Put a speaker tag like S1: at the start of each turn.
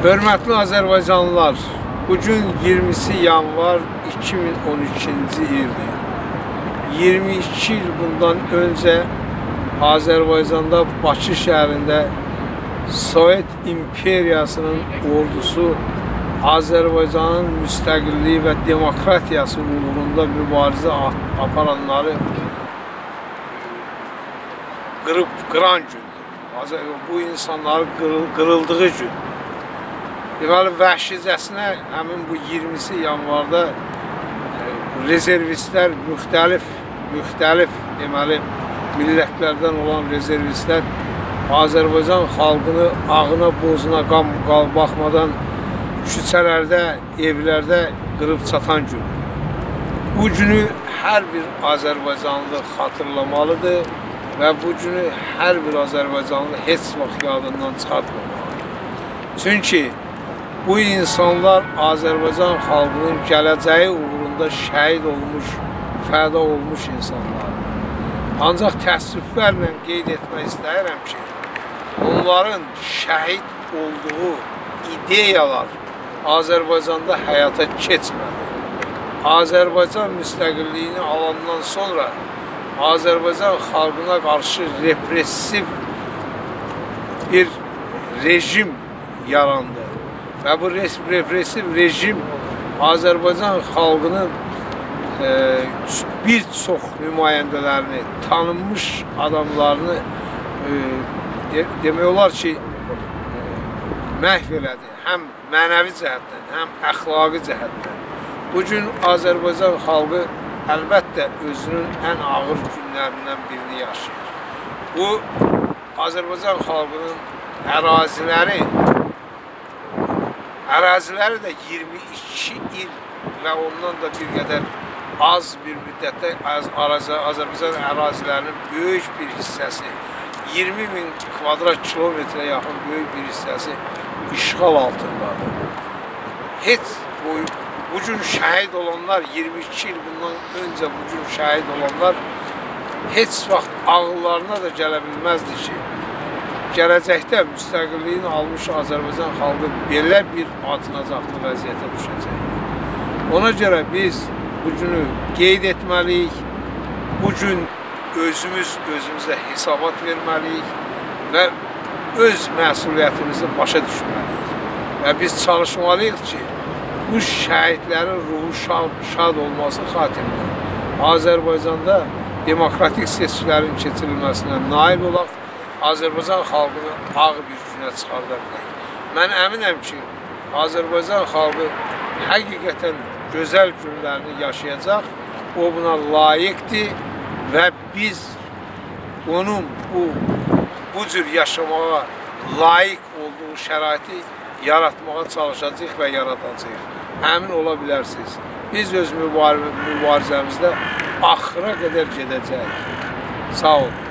S1: Hörmətli Azərbaycanlılar, bugün 20-si yanvar 2013-cü ildir. 22 il bundan öncə Azərbaycanda Bakı şəhərində Sovet imperiyasının ordusu Azərbaycanın müstəqilliyi və demokratiyası uğrunda mübarizə aparanları qırıb qıran gündür. Bu insanların qırıl, qırıldığı gündür. Deməli, vəhşicəsinə həmin bu 20-si yanvarda e, rezervistlər müxtəlif, müxtəlif deməli, millətlərdən olan rezervistlər Azərbaycan xalqını ağına, bozuna, qam, qal, baxmadan küçələrdə, evlərdə qırıb çatan günü. Bu günü hər bir Azərbaycanlı xatırlamalıdır və bu günü hər bir Azərbaycanlı heç vaxt yadından çıxartmamalıdır. Çünki bu insanlar Azərbaycan xalqının gələcəyi uğrunda şəhid olmuş, fəda olmuş insanlardır. Ancaq təəssüflərlə qeyd etmək istəyirəm ki, onların şəhid olduğu ideyalar Azərbaycanda həyata keçmədi. Azərbaycan müstəqilliyini alandan sonra Azərbaycan xalqına qarşı repressiv bir rejim yarandı. Və bu repressiv rejim Azərbaycan xalqının e, bir çox nümayəndələrini, tanınmış adamlarını e, de, demək olar ki, e, məhv elədi. Həm mənəvi cəhətdən, həm əxlaqi cəhətdən. Bugün Azərbaycan xalqı əlbəttə özünün ən ağır günlərindən birini yaşayır. Bu, Azərbaycan xalqının əraziləri Əraziləri də 22 il və ondan da bir qədər az bir müddətdə Azərbaycan ərazilərinin böyük bir hissəsi 20 min kvadrat kilometrə yaxın böyük bir hissəsi işğal altındadır. Heç bu, bu gün şəhid olanlar 22 il bundan öncə bu gün şəhid olanlar heç vaxt ağıllarına da gələ bilməzdi ki, gələcəkdə müstəqilliyini almış Azərbaycan xalqı belə bir acınacaqlı vəziyyətə düşəcəkdir. Ona görə biz bu günü qeyd etməliyik, bu gün özümüz özümüzə hesabat verməliyik və öz məsuliyyətimizi başa düşməliyik. Və biz çalışmalıyıq ki, bu şəhidlərin ruhu şad, şad olması xatirinə Azərbaycanda demokratik seçkilərin keçirilməsinə nail olaq Azərbaycan xalqını ağ bir günə çıxarda bilər. Mən əminəm ki, Azərbaycan xalqı həqiqətən gözəl günlərini yaşayacaq, o buna layiqdir və biz onun bu, bu cür yaşamağa layiq olduğu şəraiti yaratmağa çalışacaq və yaradacaq. Əmin ola bilərsiniz. Biz öz mübarizəmizdə axıra qədər gedəcəyik. Sağ olun.